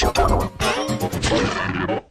しょう。